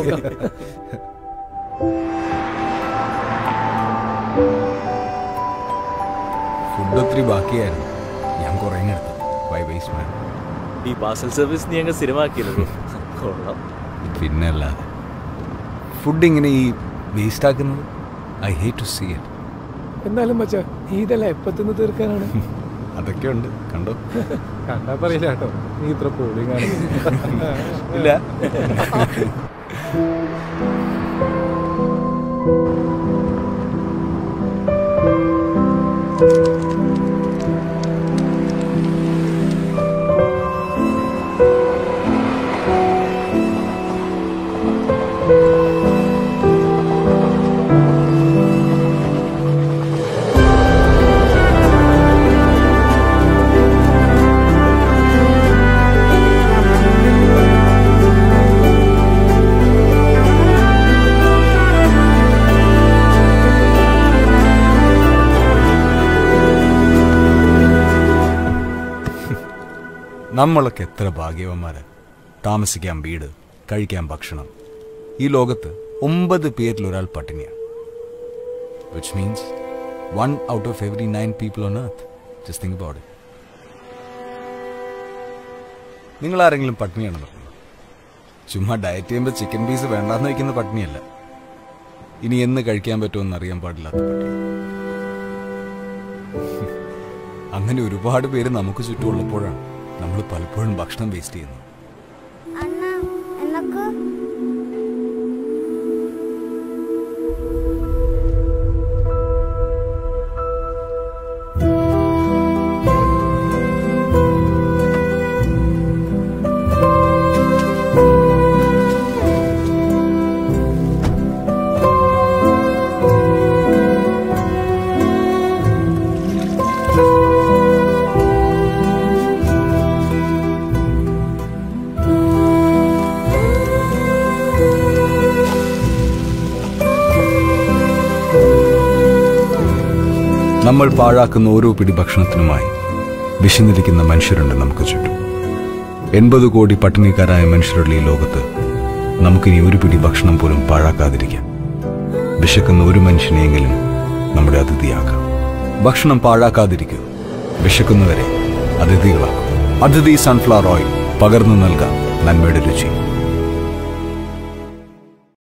ഒന്ന് ഫുഡ് ഒത്തിരി ബാക്കിയായിരുന്നു. ഞാൻ കുറേ എടുത്തു. ബൈ വൈസ് മാൻ ഈ പാർസൽ സർവീസ് നീ അങ്ങ് സ്ഥിരമാക്കിയല്ലോ. കൊള്ളാം. പിന്നല്ല. ഫുഡ് ഇങ്ങനെ ഈ വേസ്റ്റ് ആക്കുന്നത്? I hate to see it എന്നാലും മച്ച നീ ഇതല്ല എപ്പത്തുനിന്ന് തീർക്കാനാണ്? അതൊക്കെ ഉണ്ട് കണ്ടോ? കണ്ടാ പറയില്ല കേട്ടോ. നീ ഇത്ര പോളിംഗ് ഇല്ല. Thank you. നമ്മളൊക്കെ എത്ര ഭാഗ്യവന്മാരാ. താമസിക്കാൻ വീട് കഴിക്കാൻ ഭക്ഷണം. ഈ ലോകത്ത് ഒമ്പത് പേരിൽ ഒരാൾ പട്ടിണിയാണ് which means one out of every nine people on earth just think about നിങ്ങൾ ആരെങ്കിലും പട്ടിണിയാണെന്ന് പറഞ്ഞു? ചുമ്മാ ഡയറ്റ് ചെയ്യുമ്പോൾ ചിക്കൻ പീസ് വേണ്ടാന്ന് വയ്ക്കുന്ന പട്ടിണിയല്ല. ഇനി എന്ന് കഴിക്കാൻ പറ്റുമെന്ന് അറിയാൻ പാടില്ലാത്ത പട്ടിണി. അങ്ങനെ ഒരുപാട് പേര് നമുക്ക് ചുറ്റുമുള്ളപ്പോഴാണ്. നമ്മൾ പലപ്പോഴും ഭക്ഷണം വേസ്റ്റ് ചെയ്യുന്നത് നമ്മൾ പാഴാക്കുന്ന ഓരോ പിടി ഭക്ഷണത്തിനുമായി വിശന്നിരിക്കുന്ന മനുഷ്യരുണ്ട് നമുക്ക് ചുറ്റും. എൺപത് കോടി പട്ടിണിക്കാരായ മനുഷ്യരുള്ള ഈ ലോകത്ത് നമുക്കിനി ഒരു പിടി ഭക്ഷണം പോലും പാഴാക്കാതിരിക്കാം. വിശക്കുന്ന ഒരു മനുഷ്യനെയെങ്കിലും നമ്മുടെ അതിഥിയാക്കാം. ഭക്ഷണം പാഴാക്കാതിരിക്കുക. വിശക്കുന്നവരെ അതിഥികളാക്കും. അതിഥി സൺഫ്ലവർ ഓയിൽ പകർന്നു നൽകാം നന്മയുടെ രുചി.